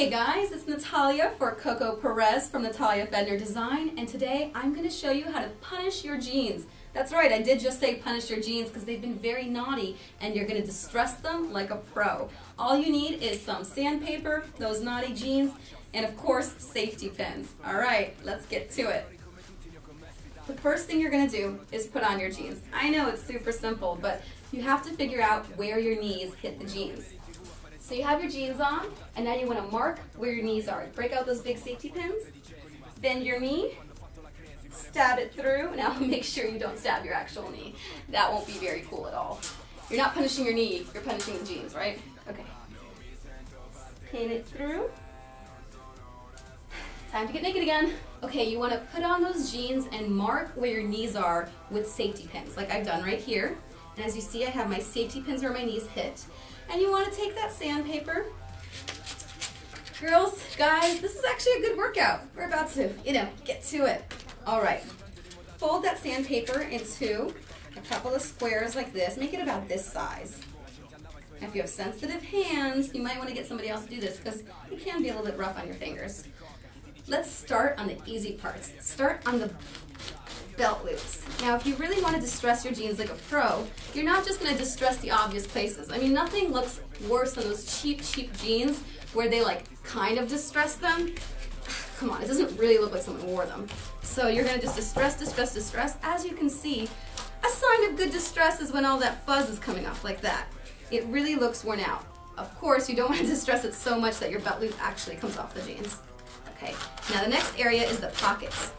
Hey guys, it's Natalia for Coco Perez from Natalia Fedner Design, and today I'm going to show you how to punish your jeans. That's right, I did just say punish your jeans because they've been very naughty and you're going to distress them like a pro. All you need is some sandpaper, those naughty jeans, and of course safety pins. Alright, let's get to it. The first thing you're going to do is put on your jeans. I know it's super simple, but you have to figure out where your knees hit the jeans. So you have your jeans on, and now you want to mark where your knees are. Break out those big safety pins, bend your knee, stab it through. Now make sure you don't stab your actual knee. That won't be very cool at all. You're not punishing your knee, you're punishing the jeans, right? Okay. Pin it through. Time to get naked again. Okay, you want to put on those jeans and mark where your knees are with safety pins, like I've done right here. And as you see, I have my safety pins where my knees hit. And you want to take that sandpaper. Girls, guys, this is actually a good workout. We're about to, you know, get to it. All right. Fold that sandpaper into a couple of squares like this. Make it about this size. if you have sensitive hands, you might want to get somebody else to do this because it can be a little bit rough on your fingers. Let's start on the easy parts. Start on the belt loops. Now, if you really want to distress your jeans like a pro, you're not just going to distress the obvious places. I mean, nothing looks worse than those cheap, cheap jeans where they like kind of distress them. Come on, it doesn't really look like someone wore them. So you're going to just distress, distress, distress. As you can see, a sign of good distress is when all that fuzz is coming off like that. It really looks worn out. Of course, you don't want to distress it so much that your belt loop actually comes off the jeans. Okay, now the next area is the pockets.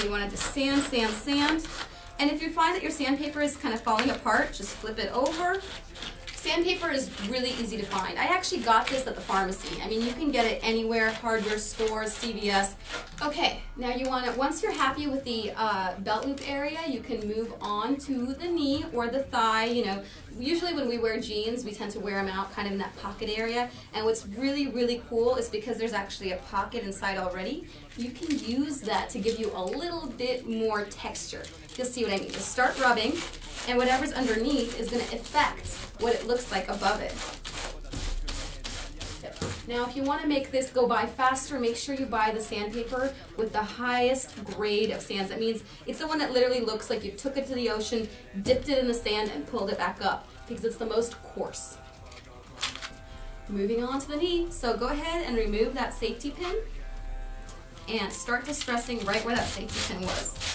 So you want to just sand, sand, sand. And if you find that your sandpaper is kind of falling apart, just flip it over. Sandpaper is really easy to find. I actually got this at the pharmacy. I mean, you can get it anywhere, hardware stores, CVS. Okay, now you want to, once you're happy with the uh, belt loop area, you can move on to the knee or the thigh. You know, usually when we wear jeans, we tend to wear them out kind of in that pocket area. And what's really, really cool is because there's actually a pocket inside already, you can use that to give you a little bit more texture. You'll see what I mean. Just start rubbing, and whatever's underneath is going to affect what it looks like above it. Now if you want to make this go by faster, make sure you buy the sandpaper with the highest grade of sands. That means it's the one that literally looks like you took it to the ocean, dipped it in the sand, and pulled it back up because it's the most coarse. Moving on to the knee. So go ahead and remove that safety pin and start distressing right where that safety pin was.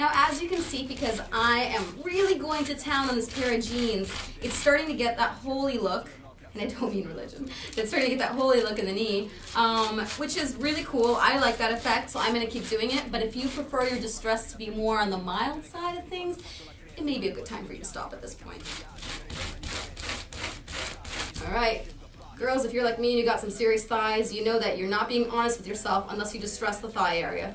Now as you can see, because I am really going to town on this pair of jeans, it's starting to get that holy look, and I don't mean religion, it's starting to get that holy look in the knee, um, which is really cool. I like that effect, so I'm going to keep doing it, but if you prefer your distress to be more on the mild side of things, it may be a good time for you to stop at this point. All right. Girls, if you're like me and you got some serious thighs, you know that you're not being honest with yourself unless you distress the thigh area.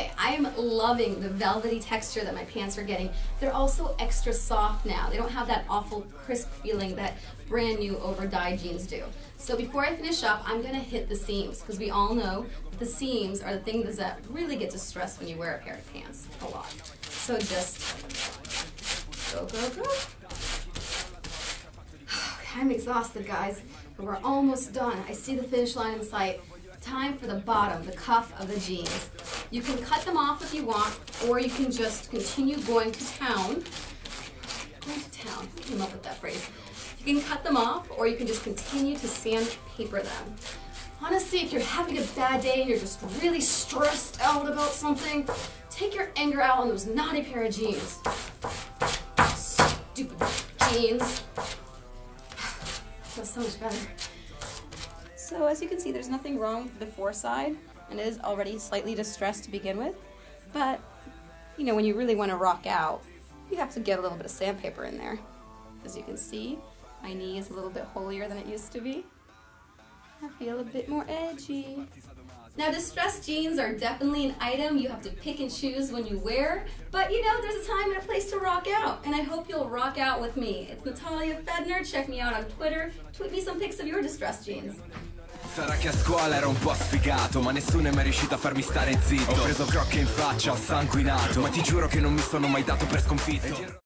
I am loving the velvety texture that my pants are getting. They're also extra soft now. They don't have that awful crisp feeling that brand new over dyed jeans do. So before I finish up, I'm gonna hit the seams because we all know the seams are the things that really get distressed when you wear a pair of pants a lot. So just go, go, go. I'm exhausted, guys, but we're almost done. I see the finish line in sight. Time for the bottom, the cuff of the jeans. You can cut them off if you want, or you can just continue going to town. Going to town, who came up with that phrase? You can cut them off, or you can just continue to sandpaper them. Honestly, if you're having a bad day and you're just really stressed out about something, take your anger out on those naughty pair of jeans. Stupid jeans. Feels so much better. So as you can see, there's nothing wrong with the foreside and is already slightly distressed to begin with. But, you know, when you really want to rock out, you have to get a little bit of sandpaper in there. As you can see, my knee is a little bit holier than it used to be. I feel a bit more edgy. Now, distressed jeans are definitely an item you have to pick and choose when you wear, but you know, there's a time and a place to rock out, and I hope you'll rock out with me. It's Natalia Fedner. Check me out on Twitter. Tweet me some pics of your distressed jeans. Sarà che a scuola ero un po' sfigato Ma nessuno è mai riuscito a farmi stare zitto. Ho preso crocche in faccia, ho sanguinato Ma ti giuro che non mi sono mai dato per sconfitto